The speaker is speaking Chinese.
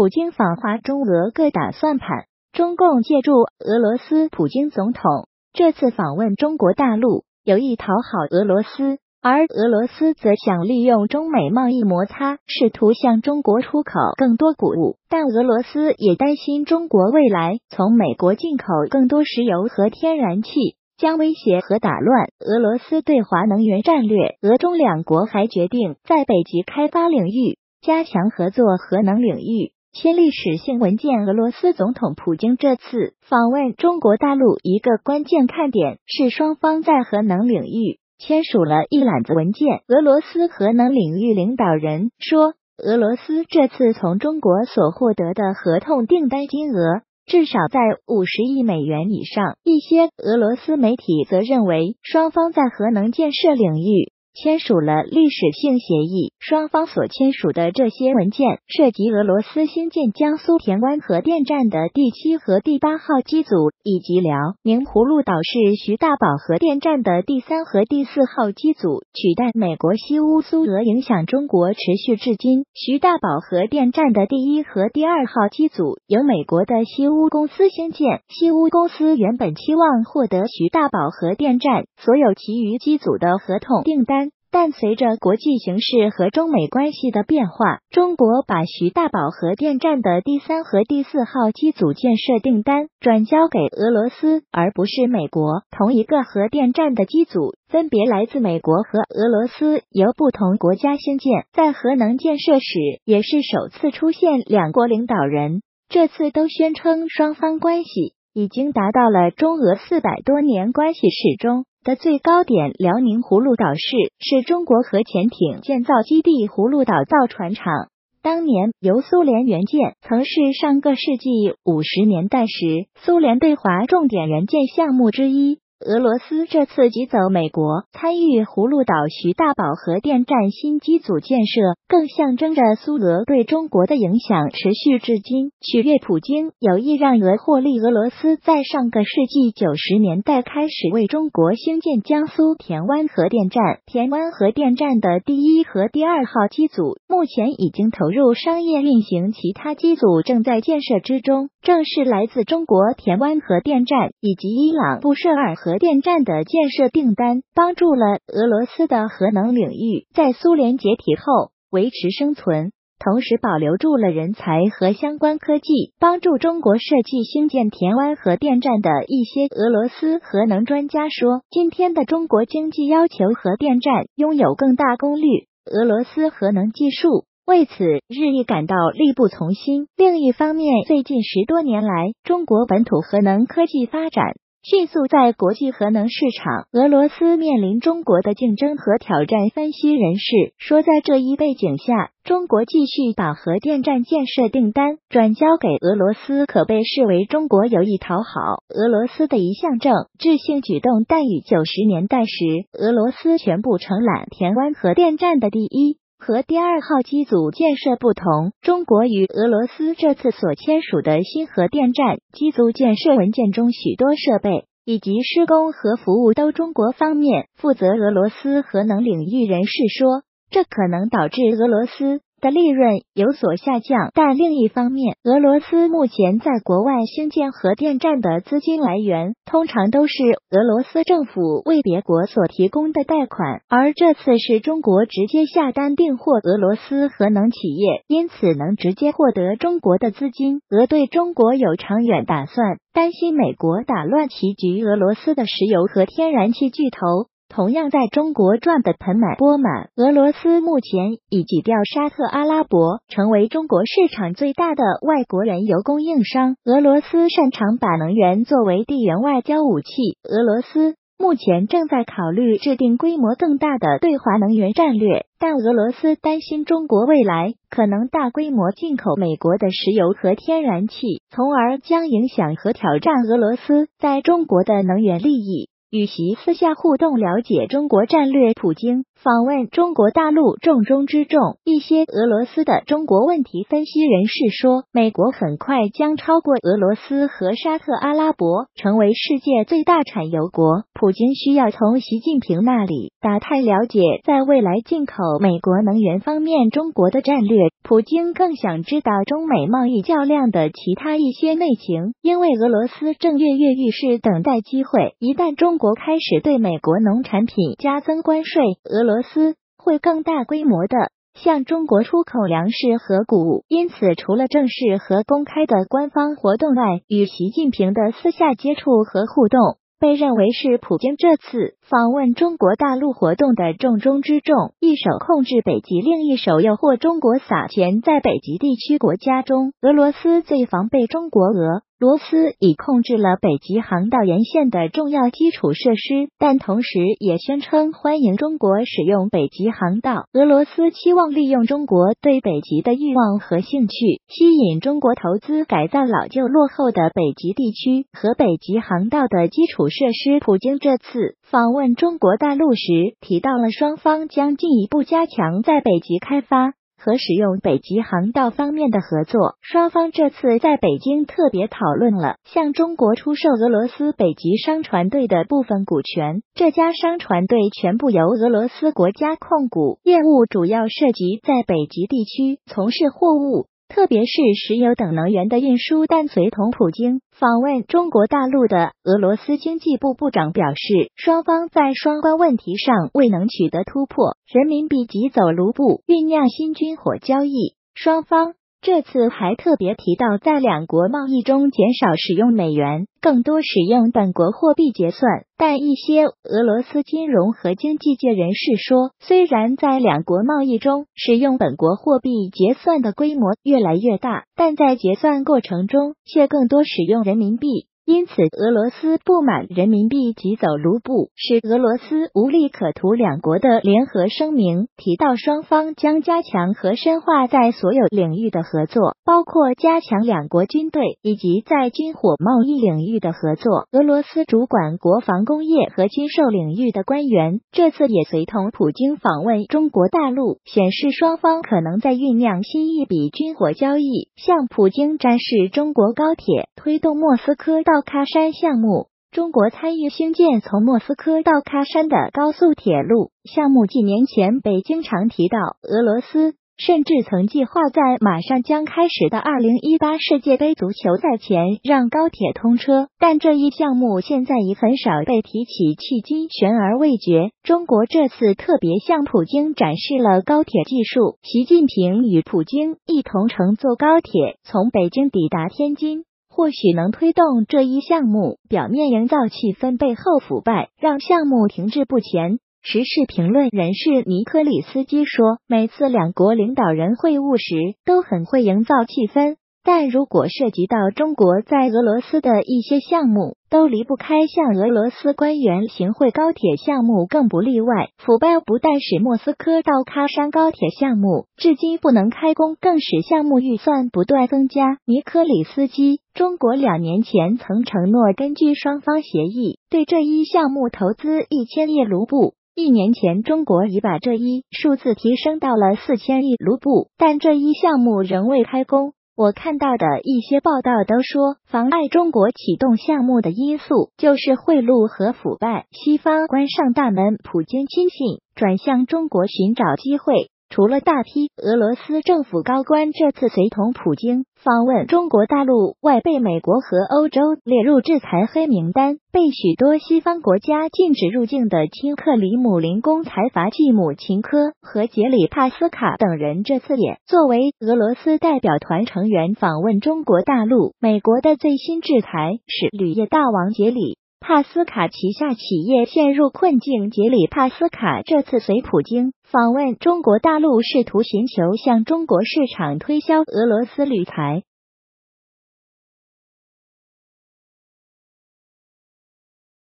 普京访华，中俄各打算盘。中共借助俄罗斯普京总统这次访问中国大陆，有意讨好俄罗斯，而俄罗斯则想利用中美贸易摩擦，试图向中国出口更多谷物。但俄罗斯也担心中国未来从美国进口更多石油和天然气。将威胁和打乱俄罗斯对华能源战略。俄中两国还决定在北极开发领域加强合作，核能领域签历史性文件。俄罗斯总统普京这次访问中国大陆，一个关键看点是双方在核能领域签署了一揽子文件。俄罗斯核能领域领导人说，俄罗斯这次从中国所获得的合同订单金额。至少在五十亿美元以上。一些俄罗斯媒体则认为，双方在核能建设领域。签署了历史性协议，双方所签署的这些文件涉及俄罗斯新建江苏田湾核电站的第七和第八号机组，以及辽宁葫芦岛市徐大宝核电站的第三和第四号机组，取代美国西乌苏俄影响中国持续至今。徐大宝核电站的第一和第二号机组由美国的西乌公司兴建，西乌公司原本期望获得徐大宝核电站所有其余机组的合同订单。但随着国际形势和中美关系的变化，中国把徐大宝核电站的第三和第四号机组建设订单转交给俄罗斯，而不是美国。同一个核电站的机组分别来自美国和俄罗斯，由不同国家兴建。在核能建设史也是首次出现两国领导人这次都宣称双方关系已经达到了中俄四百多年关系始终。的最高点辽宁葫芦岛市是中国核潜艇建造基地葫芦岛造船厂，当年由苏联援建，曾是上个世纪五十年代时苏联对华重点援建项目之一。俄罗斯这次挤走美国参与葫芦岛徐大宝核电站新机组建设，更象征着苏俄对中国的影响持续至今。取悦普京有意让俄获利。俄罗斯在上个世纪九十年代开始为中国兴建江苏田湾核电站，田湾核电站的第一和第二号机组目前已经投入商业运行，其他机组正在建设之中。正是来自中国田湾核电站以及伊朗布什尔核。核电站的建设订单帮助了俄罗斯的核能领域在苏联解体后维持生存，同时保留住了人才和相关科技。帮助中国设计兴建田湾核电站的一些俄罗斯核能专家说，今天的中国经济要求核电站拥有更大功率，俄罗斯核能技术为此日益感到力不从心。另一方面，最近十多年来，中国本土核能科技发展。迅速在国际核能市场，俄罗斯面临中国的竞争和挑战。分析人士说，在这一背景下，中国继续把核电站建设订单转交给俄罗斯，可被视为中国有意讨好俄罗斯的一项政治性举动。但与九十年代时俄罗斯全部承揽田湾核电站的第一。和第二号机组建设不同，中国与俄罗斯这次所签署的新核电站机组建设文件中，许多设备以及施工和服务都中国方面负责。俄罗斯核能领域人士说，这可能导致俄罗斯。的利润有所下降，但另一方面，俄罗斯目前在国外兴建核电站的资金来源，通常都是俄罗斯政府为别国所提供的贷款，而这次是中国直接下单订货俄罗斯核能企业，因此能直接获得中国的资金。俄对中国有长远打算，担心美国打乱棋局。俄罗斯的石油和天然气巨头。同样在中国赚得盆满钵满，俄罗斯目前已挤掉沙特阿拉伯，成为中国市场最大的外国燃油供应商。俄罗斯擅长把能源作为地缘外交武器。俄罗斯目前正在考虑制定规模更大的对华能源战略，但俄罗斯担心中国未来可能大规模进口美国的石油和天然气，从而将影响和挑战俄罗斯在中国的能源利益。与其私下互动了解中国战略，普京。访问中国大陆重中之重。一些俄罗斯的中国问题分析人士说，美国很快将超过俄罗斯和沙特阿拉伯，成为世界最大产油国。普京需要从习近平那里打探了解，在未来进口美国能源方面中国的战略。普京更想知道中美贸易较量的其他一些内情，因为俄罗斯正跃跃欲试，等待机会。一旦中国开始对美国农产品加增关税，俄罗罗斯会更大规模的向中国出口粮食和谷物。因此，除了正式和公开的官方活动外，与习近平的私下接触和互动。被认为是普京这次访问中国大陆活动的重中之重，一手控制北极，另一手诱惑中国撒钱。在北极地区国家中，俄罗斯最防备中国俄。罗斯已控制了北极航道沿线的重要基础设施，但同时也宣称欢迎中国使用北极航道。俄罗斯期望利用中国对北极的欲望和兴趣，吸引中国投资改造老旧落后的北极地区和北极航道的基础设施。普京这次访问中国大陆时，提到了双方将进一步加强在北极开发。和使用北极航道方面的合作，双方这次在北京特别讨论了向中国出售俄罗斯北极商船队的部分股权。这家商船队全部由俄罗斯国家控股，业务主要涉及在北极地区从事货物。特别是石油等能源的运输，但随同普京访问中国大陆的俄罗斯经济部部长表示，双方在双关问题上未能取得突破，人民币急走卢布，酝酿新军火交易。双方。这次还特别提到，在两国贸易中减少使用美元，更多使用本国货币结算。但一些俄罗斯金融和经济界人士说，虽然在两国贸易中使用本国货币结算的规模越来越大，但在结算过程中却更多使用人民币。因此，俄罗斯不满人民币急走卢布，使俄罗斯无利可图。两国的联合声明提到，双方将加强和深化在所有领域的合作，包括加强两国军队以及在军火贸易领域的合作。俄罗斯主管国防工业和军售领域的官员这次也随同普京访问中国大陆，显示双方可能在酝酿新一笔军火交易，向普京展示中国高铁推动莫斯科到。喀山项目，中国参与兴建从莫斯科到喀山的高速铁路项目。几年前，北京常提到俄罗斯，甚至曾计划在马上将开始的二零一八世界杯足球赛前让高铁通车。但这一项目现在已很少被提起，迄今悬而未决。中国这次特别向普京展示了高铁技术，习近平与普京一同乘坐高铁从北京抵达天津。或许能推动这一项目，表面营造气氛，背后腐败，让项目停滞不前。时事评论人士尼科里斯基说：“每次两国领导人会晤时，都很会营造气氛。”但如果涉及到中国在俄罗斯的一些项目，都离不开向俄罗斯官员行贿，高铁项目更不例外。腐败不但使莫斯科到喀山高铁项目至今不能开工，更使项目预算不断增加。尼科里斯基，中国两年前曾承诺根据双方协议，对这一项目投资一千亿卢布。一年前，中国已把这一数字提升到了四千亿卢布，但这一项目仍未开工。我看到的一些报道都说，妨碍中国启动项目的因素就是贿赂和腐败。西方关上大门，普京亲信转向中国寻找机会。除了大批俄罗斯政府高官这次随同普京访问中国大陆外，被美国和欧洲列入制裁黑名单，被许多西方国家禁止入境的亲克里姆林宫财阀继母琴科和杰里帕斯卡等人，这次也作为俄罗斯代表团成员访问中国大陆。美国的最新制裁使铝业大王杰里。帕斯卡旗下企业陷入困境。杰里帕斯卡这次随普京访问中国大陆，试图寻求向中国市场推销俄罗斯铝材。